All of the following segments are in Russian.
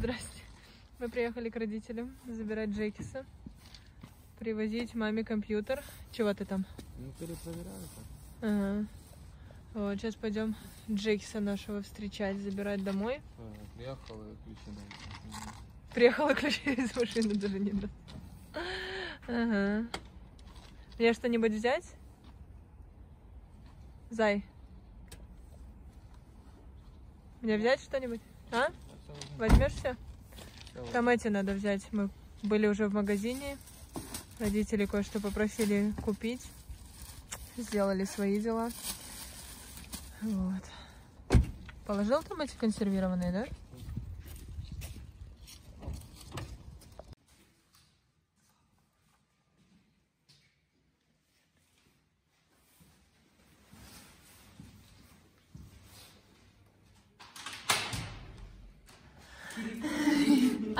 Здрасте. Мы приехали к родителям забирать Джекиса. Привозить маме компьютер. Чего ты там? Ну, перепроверяю. Ага. Вот, сейчас пойдем Джекиса нашего встречать, забирать домой. А, Приехал и ключи дал. Приехала ключи из машины даже не даст. Ага. Мне что-нибудь взять? Зай. Мне взять что-нибудь? А? Возьмешь все? Там эти надо взять. Мы были уже в магазине. Родители кое-что попросили купить. Сделали свои дела. Вот. Положил там эти консервированные, да?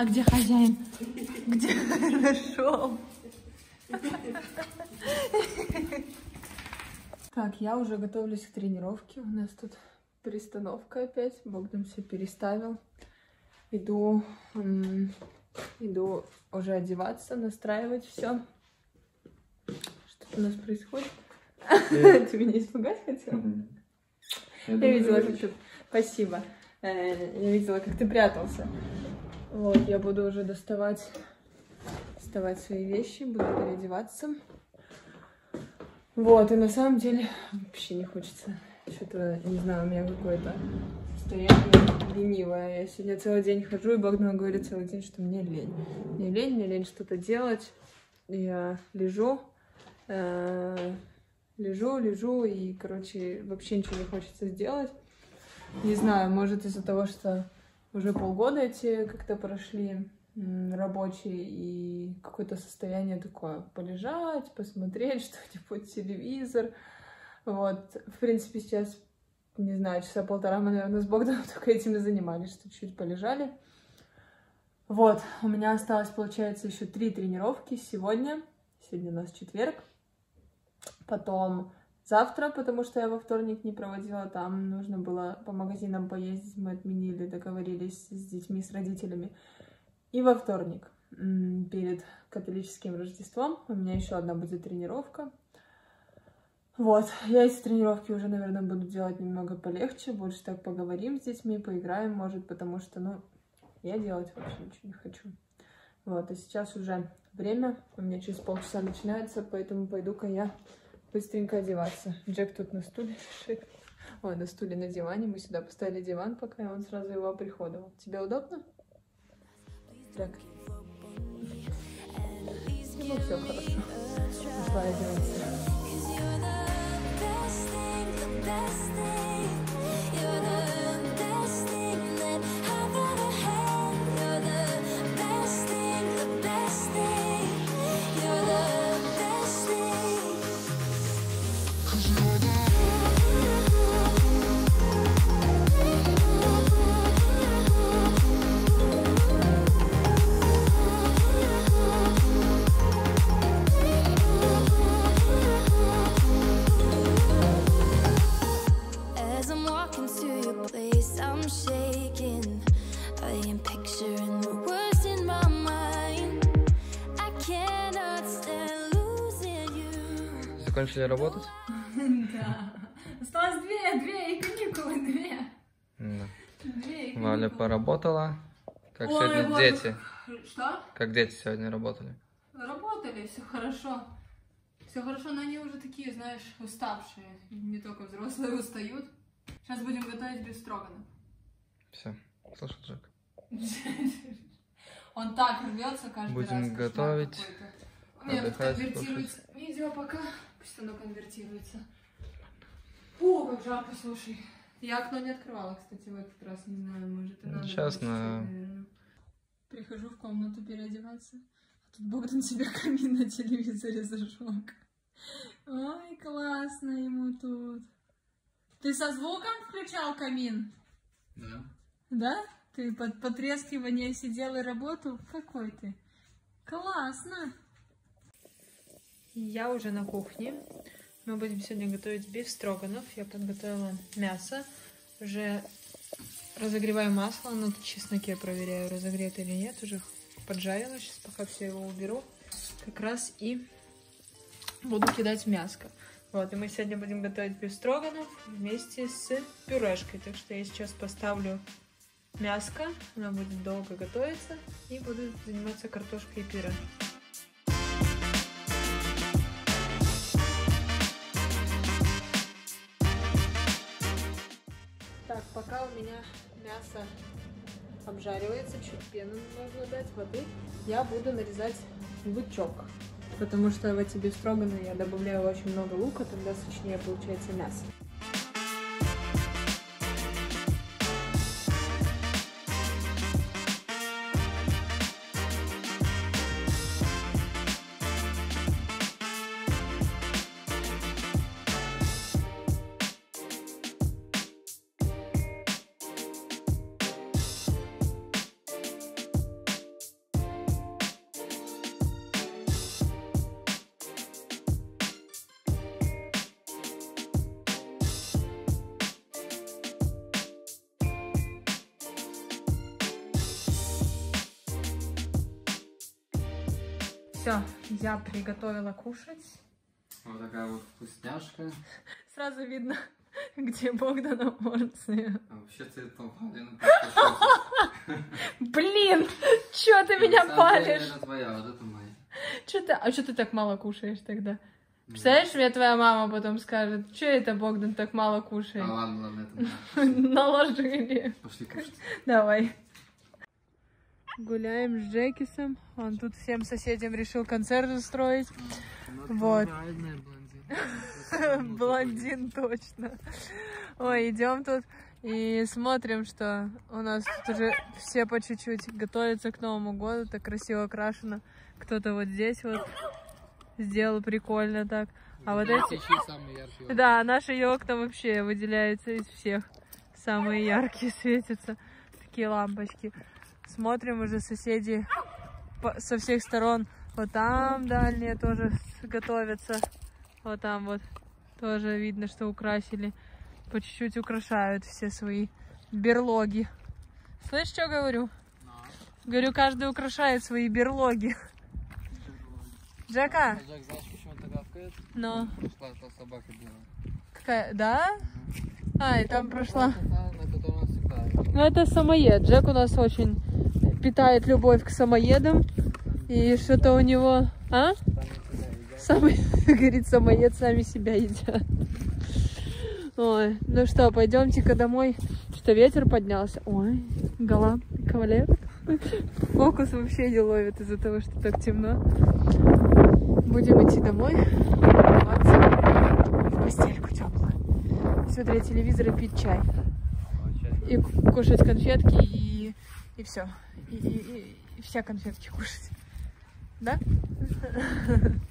А где хозяин? Где нашел? Так, я уже готовлюсь к тренировке. У нас тут перестановка опять. Богдан все переставил. Иду, иду уже одеваться, настраивать все. Что у нас происходит? Ты меня испугать хотел? Я видела, как ты... Спасибо. Э, Я видела, как ты прятался. Вот, я буду уже доставать, доставать свои вещи, буду переодеваться. Вот, и на самом деле вообще не хочется. Что-то, не знаю, у меня какое-то состояние ленивое. Я сегодня целый день хожу, и Богдан говорит целый день, что мне лень. Мне лень, мне лень что-то делать. Я лежу, э, лежу, лежу, и, короче, вообще ничего не хочется сделать. Не знаю, может из-за того, что уже полгода эти как-то прошли рабочие, и какое-то состояние такое полежать, посмотреть что-нибудь, телевизор. Вот, в принципе, сейчас, не знаю, часа полтора мы, наверное, с Богданом только этим и занимались, что чуть полежали. Вот, у меня осталось, получается, еще три тренировки сегодня. Сегодня у нас четверг. Потом завтра, потому что я во вторник не проводила, там нужно было по магазинам поездить, мы отменили, договорились с детьми, с родителями. И во вторник, перед католическим Рождеством, у меня еще одна будет тренировка. Вот, я эти тренировки уже, наверное, буду делать немного полегче, больше так поговорим с детьми, поиграем, может, потому что, ну, я делать вообще ничего не хочу. Вот, а сейчас уже время, у меня через полчаса начинается, поэтому пойду-ка я быстренько одеваться. Джек тут на стуле лежит. Ой, на стуле на диване. Мы сюда поставили диван пока, и он сразу его оприходовал. Тебе удобно? Джек? Ну, все хорошо. Пошла одеваться. Закончили работать? Да. Осталось две, две и каникулы, две. Да. Две и Валя поработала. Как Ой, сегодня вот. дети? Что? Как дети сегодня работали? Работали, все хорошо. Все хорошо, но они уже такие, знаешь, уставшие. Не только взрослые устают. Сейчас будем готовить без строганов. Все. Слышал, Джек? Он так рвется каждый Будем раз. кошмар готовить, меня тут конвертируется видео пока. Пусть оно конвертируется. О, как жарко, слушай. Я окно не открывала, кстати, в этот раз. Не знаю, может, и надо сейчас на-. Прихожу в комнату переодеваться. А тут Богдан себе камин на телевизоре зажег. Ой, классно ему тут. Ты со звуком включал камин? Да. Да? Ты под потрескивание сидел и работал? Какой ты? Классно! Я уже на кухне. Мы будем сегодня готовить биф строганов. Я подготовила мясо. Уже разогреваю масло на чесноке, проверяю, разогрето или нет. Уже поджарила. Сейчас пока все его уберу. Как раз и буду кидать мяско. Вот, и мы сегодня будем готовить бефстроганов вместе с пюрешкой. Так что я сейчас поставлю мяско, она будет долго готовиться, и буду заниматься картошкой и пюре. Меня мясо обжаривается, чуть пену нужно дать, воды, я буду нарезать лучок. Потому что в эти бефстроганы я добавляю очень много лука, тогда сочнее получается мясо. Все, я приготовила кушать. Вот такая вот вкусняшка. Сразу видно, где Богдана порция. А вообще цветов один Блин, чё ты меня палишь? Это твоя, вот это моя. Чё ты, а что ты так мало кушаешь тогда? Представляешь, мне твоя мама потом скажет, что это Богдан так мало А кушает? ладно, ладно, это. Наложили. Пошли кушать. Давай. Гуляем с Джекисом. Он тут всем соседям решил концерт устроить. Вот. Блондин точно. Ой, идем тут и смотрим, что у нас тут уже все по чуть-чуть готовятся к Новому году, так красиво окрашено. Кто-то вот здесь вот сделал прикольно так. А вот эти... Да, наши окна вообще выделяются из всех. Самые яркие светятся. Такие лампочки. Смотрим уже соседи со всех сторон. Вот там дальние тоже готовятся. Вот там вот тоже видно, что украсили. По чуть-чуть украшают все свои берлоги. Слышь, что говорю? Говорю, каждый украшает свои берлоги. Джека, Джек, знаешь, почему он тогда вкает? ну, Пришла та собака белая. какая, да? А, и там прошла. Ну, это самоед. Джек у нас очень питает любовь к самоедам. И что-то у него... А? Самый, говорит, самоед сами себя едят. Ой, ну что, пойдемте-ка домой. Что ветер поднялся. Ой, галам, кавалер. Фокус вообще не ловит из-за того, что так темно. Будем идти домой. В постельку теплую. Смотреть телевизор и пить чай и ку- кушать конфетки и, и все. И, и- и- все конфетки кушать. Да?